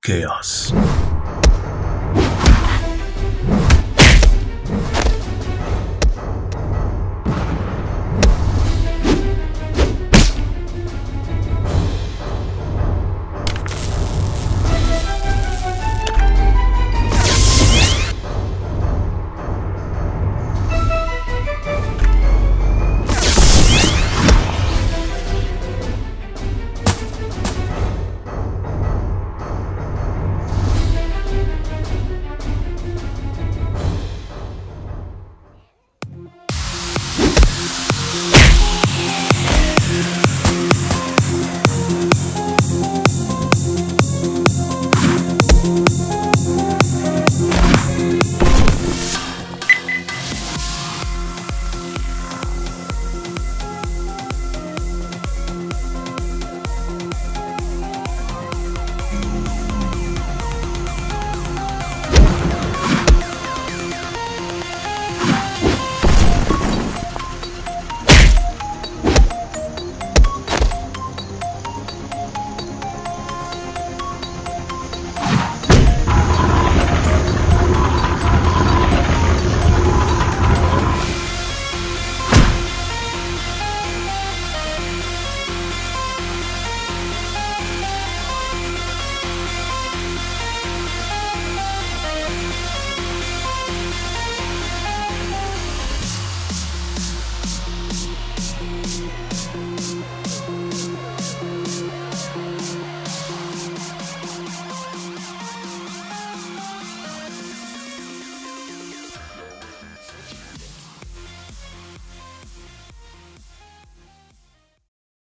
Chaos.